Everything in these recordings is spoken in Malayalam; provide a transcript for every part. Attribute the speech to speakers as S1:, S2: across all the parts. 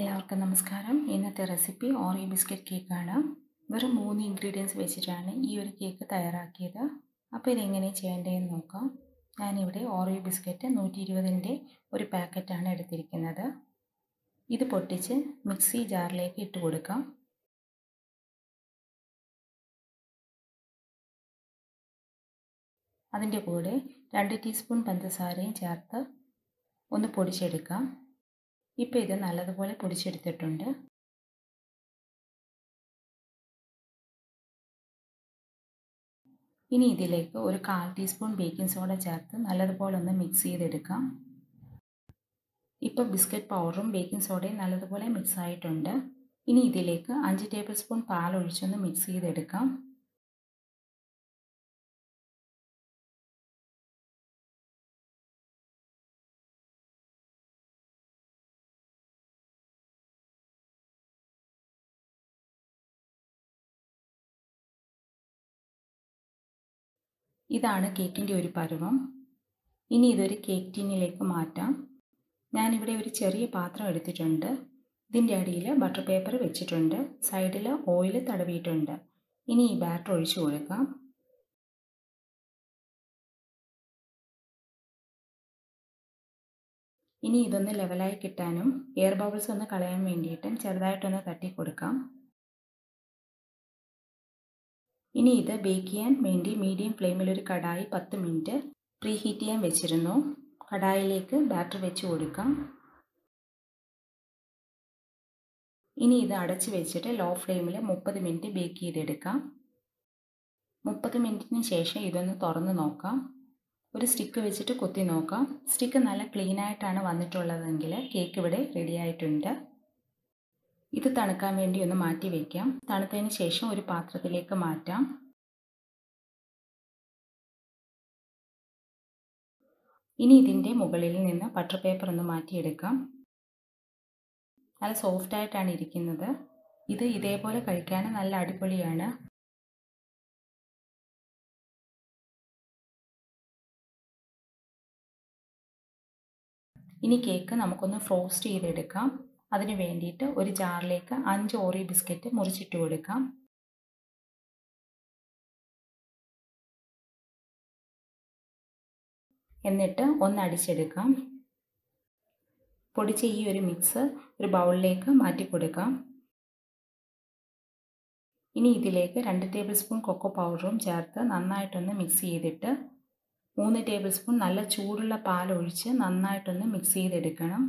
S1: എല്ലാവർക്കും നമസ്കാരം. ഇന്നത്തെ റെസിപ്പി ഓറിയോ ബിസ്ക്കറ്റ് കേക്കാണ്. വെറും മൂന്ന് ഇൻഗ്രീഡിയൻസ് വെച്ചിട്ടാണ് ഈ ഒരു കേക്ക് തയ്യാറാക്കിയത്. അപ്പോൾ ഇതെങ്ങനെ ചെയ്യേണ്ടതെന്ന് നോക്കാം. ഞാനിവിടെ ഓറിയോ ബിസ്ക്കറ്റ് നൂറ്റി ഇരുപതിന്റെ ഒരു പാക്കറ്റാണ് എടുത്തിരിക്കുന്നത്. ഇത് പൊട്ടിച്ച് മിക്സി ജാറിലേക്ക് ഇട്ട് കൊടുക്കാം. അതിന്റെ കൂടെ രണ്ട് ടീസ്പൂൺ പഞ്ചസാരയും ചേർത്ത് ഒന്ന് പൊടിച്ചെടുക്കാം. ഇപ്പോൾ ഇത് നല്ലതുപോലെ പൊടിച്ചെടുത്തിട്ടുണ്ട്. ഇനി ഇതിലേക്ക് ഒരു കാൽ ടീസ്പൂൺ ബേക്കിംഗ് സോഡ ചേർത്ത് നല്ലതുപോലെ ഒന്ന് മിക്സ് ചെയ്തെടുക്കാം. ഇപ്പോൾ ബിസ്ക്കറ്റ് പൗഡറും ബേക്കിംഗ് സോഡയും നല്ലതുപോലെ മിക്സ് ആയിട്ടുണ്ട്. ഇനി ഇതിലേക്ക് അഞ്ച് ടേബിൾ സ്പൂൺ പാൽ ഒഴിച്ചൊന്ന് മിക്സ് ചെയ്തെടുക്കാം. ഇതാണ് കേക്കിന്റെ ഒരു പരുവം. ഇനി ഇതൊരു കേക്ക് ടിന്നിലേക്ക് മാറ്റാം. ഞാനിവിടെ ഒരു ചെറിയ പാത്രം എടുത്തിട്ടുണ്ട്. ഇതിന്റെ അടിയിൽ ബട്ടർ പേപ്പർ വെച്ചിട്ടുണ്ട്. സൈഡിൽ ഓയിൽ തടവിയിട്ടുണ്ട്. ഇനി ഈ ബാറ്റർ ഒഴിച്ചു കൊടുക്കാം. ഇനി ഇതൊന്ന് ലെവലായി കിട്ടാനും എയർ ബബിൾസ് ഒന്ന് കളയാൻ വേണ്ടിയിട്ടും ചെറുതായിട്ടൊന്ന് തട്ടി കൊടുക്കാം. ഇനി ഇത് ബേക്ക് ചെയ്യാൻ വേണ്ടി മീഡിയം ഫ്ലെയിമിൽ ഒരു കടായി പത്ത് മിനിറ്റ് പ്രീ ഹീറ്റ് ചെയ്യാൻ വെച്ചിരുന്നു. കടായിലേക്ക് ബാറ്റർ വെച്ച് കൊടുക്കാം. ഇനി ഇത് അടച്ച് വെച്ചിട്ട് ലോ ഫ്ലെയിമിൽ മുപ്പത് മിനിറ്റ് ബേക്ക് ചെയ്തെടുക്കാം. മുപ്പത് മിനിറ്റിന് ശേഷം ഇതൊന്ന് തുറന്ന് നോക്കാം. ഒരു സ്റ്റിക്ക് വെച്ചിട്ട് കുത്തി നോക്കാം. സ്റ്റിക്ക് നല്ല ക്ലീൻ ആയിട്ടാണ് വന്നിട്ടുള്ളതെങ്കിൽ കേക്ക് ഇവിടെ റെഡി ആയിട്ടുണ്ട്. ഇത് തണുക്കാൻ വേണ്ടി ഒന്ന് മാറ്റി വയ്ക്കാം തണുത്തതിന് ശേഷം ഒരു പാത്രത്തിലേക്ക് മാറ്റാം. ഇനി ഇതിന്റെ മുകളിൽ നിന്ന് ബട്ടർ പേപ്പർ ഒന്ന് മാറ്റിയെടുക്കാം. നല്ല സോഫ്റ്റായിട്ടാണ് ഇരിക്കുന്നത്. ഇത് ഇതേപോലെ കഴിക്കാൻ നല്ല അടിപൊളിയാണ്. ഇനി കേക്ക് നമുക്കൊന്ന് ഫ്രോസ്റ്റ് ചെയ്തെടുക്കാം. അതിന് വേണ്ടിയിട്ട് ഒരു ജാറിലേക്ക് അഞ്ച് ഓറി ബിസ്ക്കറ്റ് മുറിച്ചിട്ട് കൊടുക്കാം. എന്നിട്ട് ഒന്ന് അടിച്ചെടുക്കാം. പൊടിച്ച ഈ ഒരു മിക്സ് ഒരു ബൗളിലേക്ക് മാറ്റി കൊടുക്കാം. ഇനി ഇതിലേക്ക് രണ്ട് ടേബിൾ സ്പൂൺ കൊക്കോ പൗഡറും ചേർത്ത് നന്നായിട്ടൊന്ന് മിക്സ് ചെയ്തിട്ട് മൂന്ന് ടേബിൾ സ്പൂൺ നല്ല ചൂടുള്ള പാലൊഴിച്ച് നന്നായിട്ടൊന്ന് മിക്സ് ചെയ്തെടുക്കണം.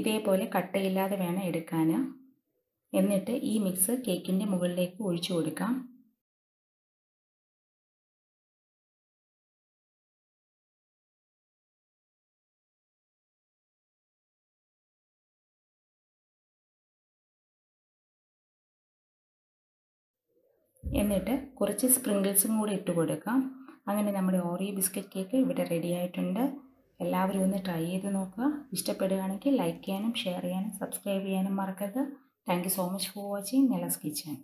S1: ഇതേപോലെ കട്ടയില്ലാതെ വേണം എടുക്കാൻ. എന്നിട്ട് ഈ മിക്സ് കേക്കിന്റെ മുകളിലേക്ക് ഒഴിച്ചു കൊടുക്കാം. എന്നിട്ട് കുറച്ച് സ്പ്രിങ്കിൾസും കൂടി ഇട്ട് കൊടുക്കാം. അങ്ങനെ നമ്മുടെ ഓറിയോ ബിസ്ക്കറ്റ് കേക്ക് ഇവിടെ റെഡി ആയിട്ടുണ്ട്. എല്ലാവരും ഒന്ന് ട്രൈ ചെയ്ത് നോക്കുക. ഇഷ്ടപ്പെടുകയാണെങ്കിൽ ലൈക്ക് ചെയ്യാനും ഷെയർ ചെയ്യാനും സബ്സ്ക്രൈബ് ചെയ്യാനും മറക്കരുത്. Thank you so much for watching നെലസ് kitchen